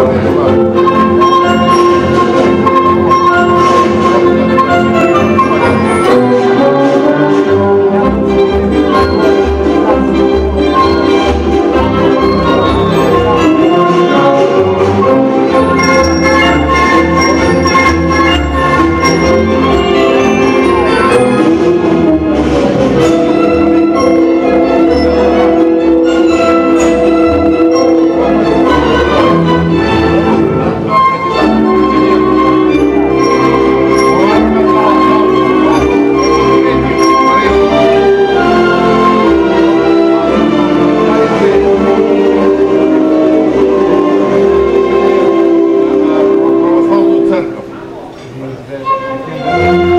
Amém. Deus, é, é,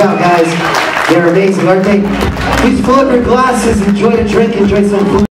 job, guys. They're amazing, aren't they? Please pull up your glasses, enjoy a drink, enjoy some food.